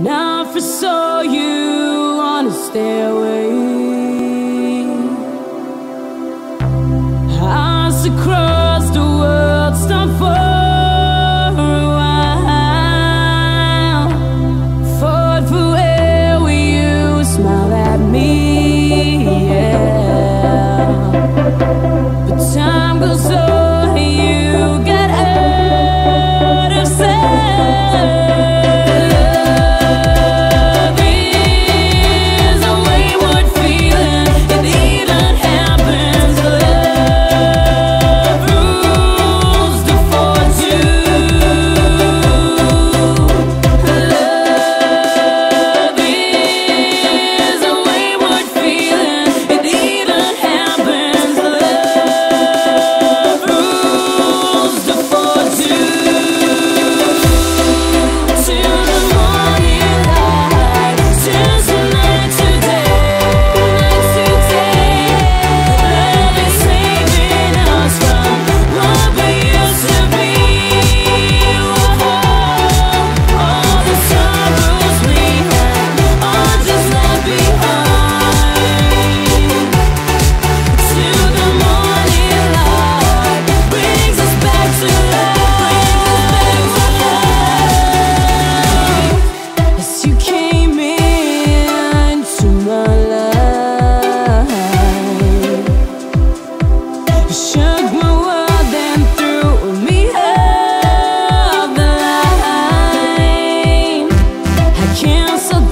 Now I saw you on a stairway. I was a crow. can't so